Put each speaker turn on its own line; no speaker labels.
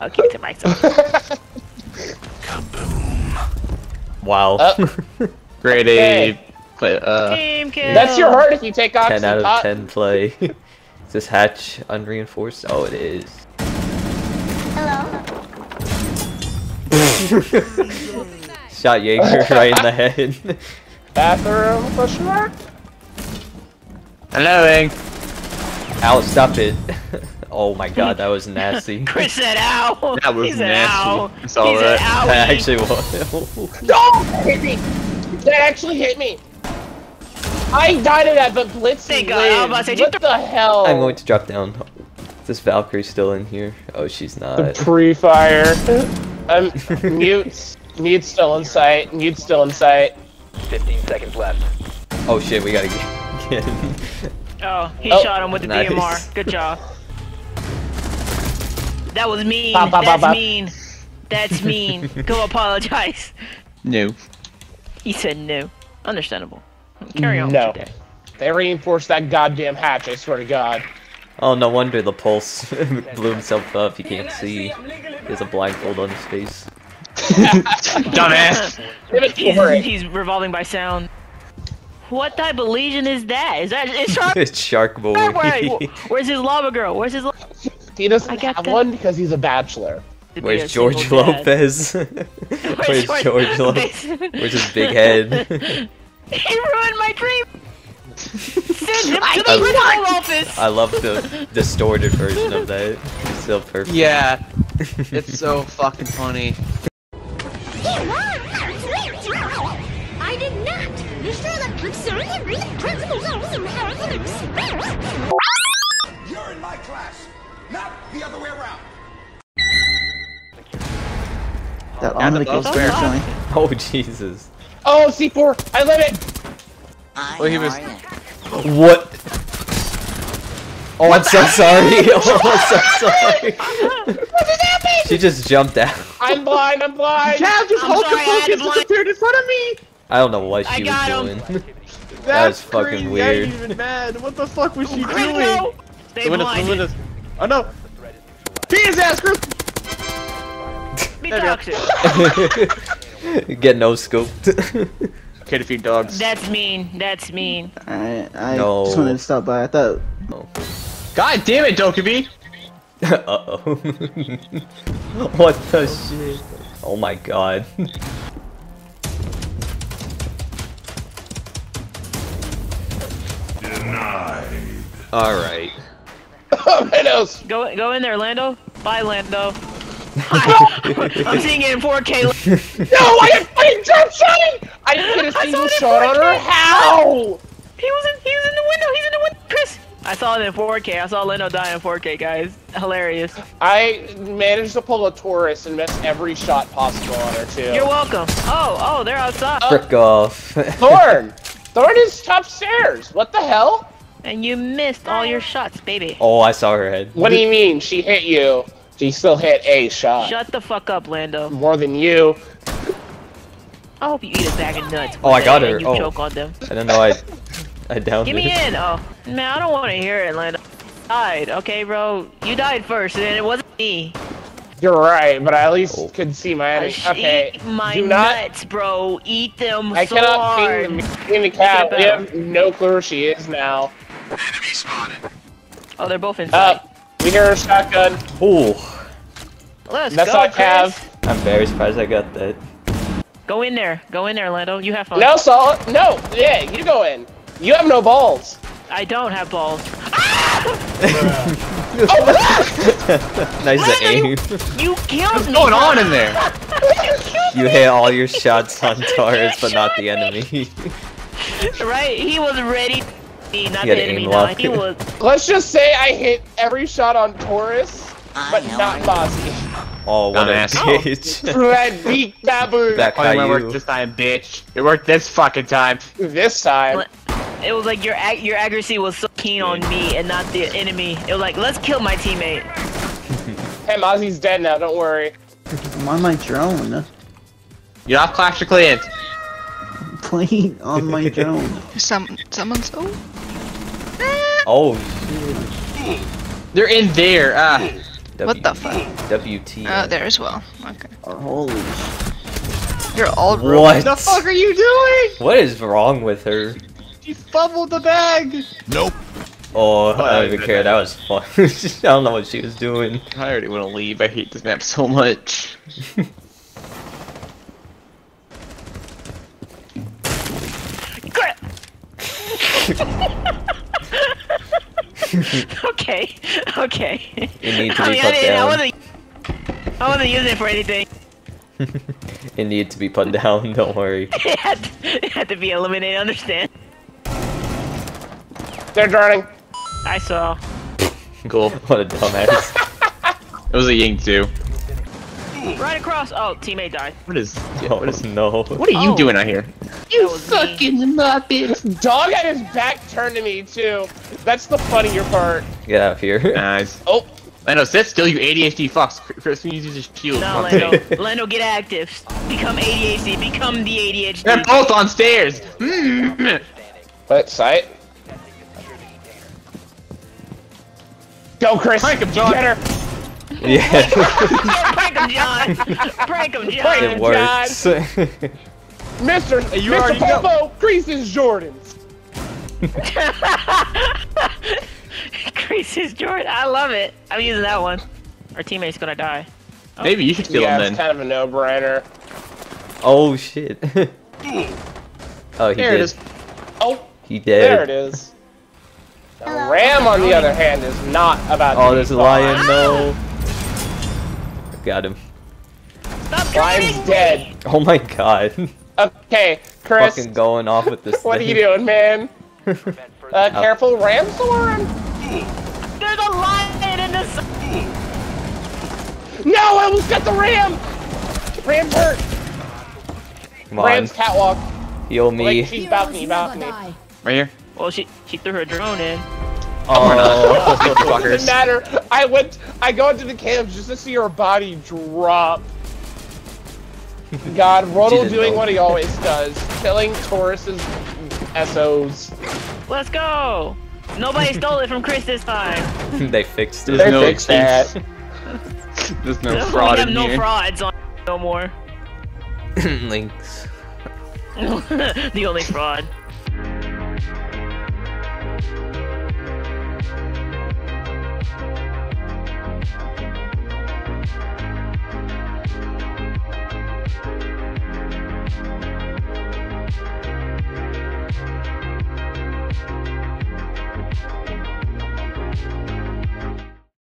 I'll keep it to myself. Kaboom!
Wow.
Oh.
Grade
Okay.
A. Play, uh,
Team kill.
That's your heart if you take off.
10 out of
Hot-
10 play. is this hatch unreinforced? Oh, it is.
Hello.
Shot Jaeger right in the head.
Bathroom question mark?
hello, Ing.
Ow, stop it. Oh my god, that was nasty.
Chris said ow.
That was
he said
nasty.
ow.
I saw
he
that.
Said, owie.
That actually was.
No! That hit me! That actually hit me! I died of that, but Blitz
Thank
lived.
God, I was about to say,
What the hell?
I'm going to drop down. Is this Valkyrie still in here? Oh, she's
The
not.
pre-fire. Um, mute. Mute still in sight. Mute still in sight.
15 seconds left.
Oh shit, we gotta get, get in.
Oh, he
Oh,
shot him with the
nice.
DMR. Good job. That was mean.
Bop, bop,
That's
bop, bop.
mean. That's mean. Go apologize.
No.
He said no. Understandable. Carry on
No.
with.
They reinforced that goddamn hatch, I swear to god.
Oh, no wonder the pulse blew himself up. He can't see. He has a blindfold on his face.
Dumbass.
It
He's, he's revolving by sound. What type of legion is that? Is that is Shark?
it's Shark Boy.
Where, where's his lava girl? Where's his? Lo-
He doesn't
I got
have
that.
one because he's a bachelor.
to be a
Where's George? Lopez? Where's George Lopez? Where's his big head?
he ruined my dream. Send him to
I-
the principal office.
I love the distorted version of that. It's so perfect.
Yeah. It's so fucking funny.
I did not.
That
Yeah,
I'm
the
gonna kill
both
showing.
Oh Jesus!
Oh, C4! I love it!
Well, he was.
What? Oh, I'm so sorry. Oh, I'm so sorry. She just jumped out.
I'm blind, I'm blind!
Yeah, just
I'm
Hulk
sorry, I had
Hogan
blind-
disappeared in front of me.
I don't know what she was
him.
doing.
That's
fucking
crazy. I
weird.
ain't even mad. What the fuck was she doing?
Stay
The windows, the
blind.
Oh no! Beat his ass, Chris!
Be
There we
Get no scoped.
Okay, defeat dogs.
That's mean. That's mean.
I I
No.
just wanted to stop by. I thought
God damn it, Dokkaebi!
uh oh. what the shit? Oh my god. Denied. Alright.
Minos!
Go go in there, Lando. Bye, Lando. I'm seeing it in 4K.
No, I am fucking drop shotting! I didn't get a
I
single shot on her. How?
He was in he was in the window. He's in the window. Chris. I saw it in 4K. I saw Lando die in 4K, guys. Hilarious.
I managed to pull a Taurus and miss every shot possible on her too.
You're welcome. Oh, oh, they're outside.
Uh, Frick off.
Thorn! Thorn is top stairs. What the hell?
And you missed all your shots, baby.
oh, I saw her head.
What do you mean? She hit you. She still hit a shot.
Shut the fuck up, Lando.
More than you.
I hope you eat a bag of nuts.
Oh, I got
day
her.
And you
Oh.
choke on them.
I don't know. I I downed
Give me
it.
in. Oh, man, I don't want to hear it, Lando. Died, okay, bro. You died first, and it wasn't me.
You're right, but I at least
Oh.
could see my
I
enemy.
sh-
Okay.
Eat my
do not.
nuts, bro. Eat them
I
so
cannot
hard.
ping the, ping the cat. We have no clue where she is now. Enemy spotted.
Oh, they're both inside.
Up. We hear a shotgun.
Ooh.
Let's
That's
go,
all I have.
I'm very surprised I got that.
Go in there. Go in there, Lando. You have fun.
No, solid. No. Yeah, you go in. You have no balls.
I don't have balls. Ah! Oh, ah!
nice to aim.
You killed me.
What's going on in there?
You hit all your shots on Taurus, but not the enemy.
Right? He was ready. Me, not
He had
the enemy. No,
lock.
he was.
Let's just say I hit every shot on Taurus, but not Mozzie.
Oh, what a
Dumbass.
bitch.
Red beat Babu.
Back
Only one
Caillou.
worked this time, bitch. It worked this fucking time.
This time.
It was like your ac- your accuracy was so keen on me and not the enemy. It was like, let's kill my teammate.
Hey, Mozzie's dead now. Don't worry.
I'm on my drone.
You're off Clash of Clans.
Playing on my drone.
Some someone's oh
Oh,
They're in there. Ah.
What the fuck?
WT.
Oh, there as well. Okay.
Oh, holy
You're all
What?
The fuck are you doing?
What is wrong with her?
You fumbled the bag.
Nope.
Oh, I don't even care. That was fun. I don't know what she was doing.
I already want to leave. I hate this map so much.
okay, okay.
You need to
I
be
mean,
put
I, didn't, I
down.
wasn't. I wasn't using it for anything.
it needs to be put down. Don't worry.
It had, to, it had to be eliminated. Understand?
They're drowning.
I saw.
Cool.
What a dumbass.
It was a Ying too.
Right across. Oh, teammate died.
What is?
oh
What is?
no.
What are you
Oh.
doing out here?
You fucking
Muppets. Dog had his back turned to me too. That's the funnier part.
Get out of here.
Nice.
Oh,
I know. Sit still, you ADHD fucks. Chris uses his shield.
No,
Fuck
Lando. Lando, get active. Become ADHD. Become the ADHD.
They're both on stairs.
What sight? Go, Chris.
Prank him, John.
Get her.
yeah.
Prank him, John. Prank him, John.
Prank
it
him.
works.
Mister,
you
Mr.
already know.
Popo, creases Jordans.
Creases Jordan. I love it. I'm using that one. Our teammate's gonna die. Oh.
Maybe you should steal
yeah,
him
it's
then.
kind of a no-brainer.
oh shit. oh, he
There
did.
it is.
Oh,
He did.
there it
did.
is. Now, Ram, on the other hand, is not about oh, to
Oh,
be
there's a
fought.
lion. No. Got him.
Stop
Lion's dead.
me.
Oh my god.
Okay, Chris,
Fucking going off with this
what are you doing, man?
Prevent further
Uh, careful, Ram's the one.
There's a lion in this.
No, I almost got the Ram. Ram's hurt.
Come on.
Ram's catwalk.
Heal me.
Like, she's balcony, balcony.
Right here.
Well, she she threw her drone in.
Oh.
Doesn't matter. I went. I go into the cams just to see her body drop. God, Ronald doing
know.
what he always does, killing Taurus's SOs.
Let's go. Nobody stole it from Chris this time.
they fixed it.
There's
They
no
fixed that.
There's no
we
fraud
have
in
no
here.
frauds on no more.
Lynx.
the only fraud.